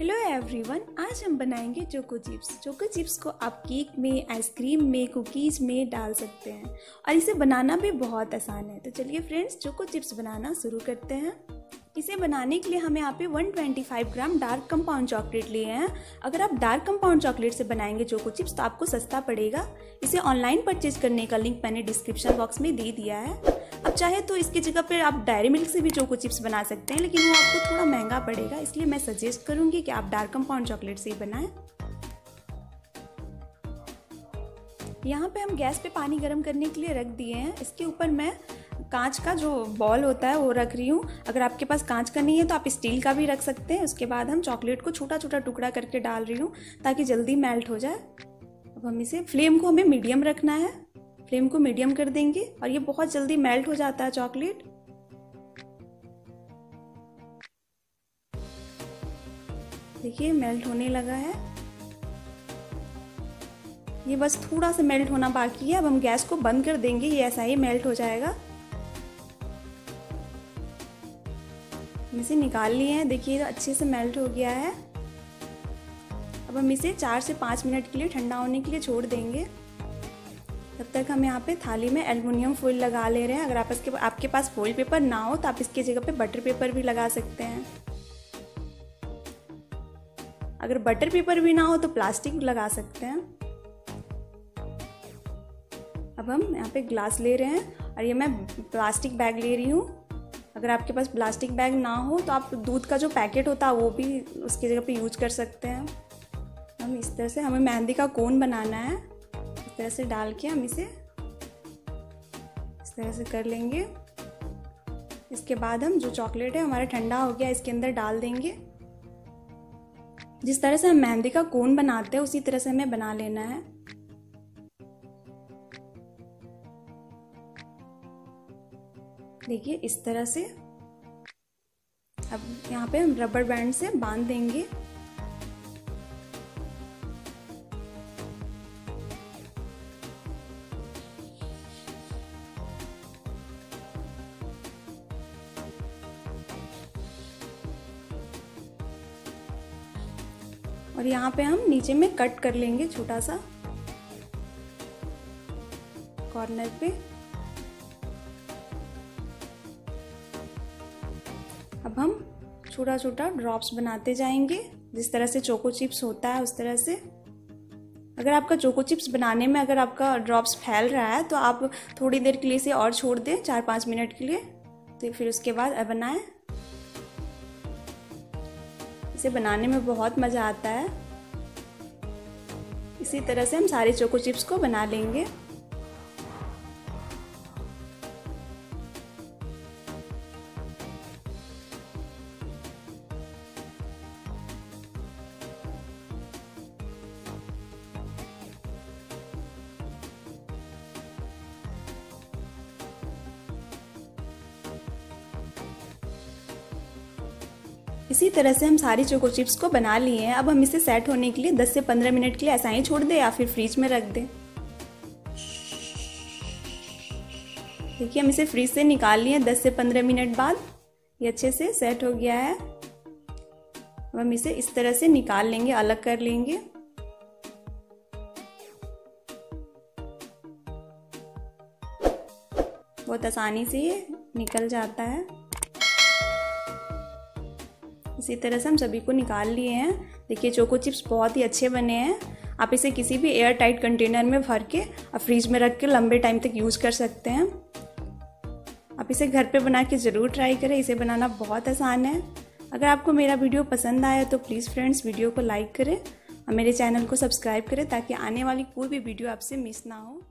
Hello everyone आज हम बनाएँगे चोको चिप्स चोको चिप्स को आप केक में आइसक्रीम में कुकीज़ में डाल सकते हैं। और इसे बनाना भी बहुत आसान है। तो चलिए फ्रेंड्स चोको चिप्स बनाना शुरू करते हैं। इसे बनाने के लिए हम यहाँ पे 125 ग्राम डार्क कंपाउंड चॉकलेट लिए हैं। अगर आप डार्क कंपाउंड चॉकलेट से बनाएँगे चोको चिप्स तो आपको सस्ता पड़ेगा। इसे ऑनलाइन परचेज करने का लिंक मैंने डिस्क्रिप्शन बॉक्स में दे दिया है। अब चाहे तो इसकी जगह पर आप डायरी मिल्क से भी चोको चिप्स बना सकते हैं, लेकिन वो आपको थोड़ा महँगा पड़ेगा, इसलिए मैं सजेस्ट करूँगी कि आप डार्क कंपाउंड चॉकलेट से ही बनाएँ। यहाँ पे हम गैस पे पानी गर्म करने के लिए रख दिए हैं। इसके ऊपर मैं कांच का जो बॉल होता है, वो रख रही हूँ। अगर आपके पास कांच का नहीं है तो आप स्टील का भी रख सकते हैं। उसके बाद हम चॉकलेट को छोटा छोटा टुकड़ा करके डाल रही हूँ, ताकि जल्दी मेल्ट हो जाए। अब हम इसे फ्लेम को हमें मीडियम रखना है। फ्लेम को मीडियम कर देंगे और ये बहुत जल्दी मेल्ट हो जाता है चॉकलेट। देखिए, मेल्ट होने लगा है। ये बस थोड़ा सा मेल्ट होना बाकी है। अब हम गैस को बंद कर देंगे। ये ऐसा ही मेल्ट हो जाएगा। इसे निकाल लिए हैं। देखिए अच्छे से मेल्ट हो गया है। अब हम इसे चार से पाँच मिनट के लिए ठंडा होने के लिए छोड़ देंगे। तब तक हम यहाँ पे थाली में एल्युमिनियम फॉइल लगा ले रहे हैं, अगर आप इसके, आपके पास फॉइल पेपर ना हो तो आप इसकी जगह पे बटर पेपर भी लगा सकते हैं। अगर बटर पेपर भी ना हो तो प्लास्टिक लगा सकते हैं। अब हम यहाँ पे ग्लास ले रहे हैं, और ये मैं प्लास्टिक बैग ले रही हूँ। अगर आपके पास प्लास्टिक बैग ना हो तो आप दूध का जो पैकेट होता है, वो भी उसकी जगह पे यूज़ कर सकते हैं। हम इस तरह से, हमें मेहंदी का कोन बनाना है। तरह से डाल के हम इसे इस तरह से कर लेंगे। इसके बाद हम जो चॉकलेट है, हमारा ठंडा हो गया, इसके अंदर डाल देंगे। जिस तरह से हम मेहंदी का कोन बनाते हैं, उसी तरह से हमें बना लेना है। देखिए, इस तरह से अब यहाँ पे हम रबर बैंड से बाँध देंगे। और यहाँ पे हम नीचे में कट कर लेंगे छोटा सा कॉर्नर पे। अब हम छोटा छोटा ड्रॉप्स बनाते जाएँगे। जिस तरह से चोको चिप्स होता है, उस तरह से। अगर आपका चोको चिप्स बनाने में अगर आपका ड्रॉप्स फैल रहा है तो आप थोड़ी देर के लिए इसे और छोड़ दें, चार पाँच मिनट के लिए। तो फिर उसके बाद बनाएँ इसे बनाने में बहुत मज़ा आता है। इसी तरह से हम सारे चोको चिप्स को बना लेंगे। इसी तरह से हम सारी चोको चिप्स को बना लिए हैं। अब हम इसे सेट होने के लिए 10 से 15 मिनट के लिए ऐसा ही छोड़ दें या फिर फ्रिज में रख दें। देखिए, हम इसे फ्रिज से निकाल लिए 10 से 15 मिनट बाद ये अच्छे से सेट हो गया है। अब हम इसे इस तरह से निकाल लेंगे, अलग कर लेंगे। बहुत आसानी से ये निकल जाता है। इसी तरह से हम सभी को निकाल लिए हैं। देखिए, चोको चिप्स बहुत ही अच्छे बने हैं। आप इसे किसी भी एयर टाइट कंटेनर में भर के और फ्रिज में रख के लंबे टाइम तक यूज़ कर सकते हैं। आप इसे घर पे बना के ज़रूर ट्राई करें। इसे बनाना बहुत आसान है। अगर आपको मेरा वीडियो पसंद आया तो प्लीज़ फ्रेंड्स वीडियो को लाइक करें और मेरे चैनल को सब्सक्राइब करें ताकि आने वाली कोई भी वीडियो आपसे मिस ना हो।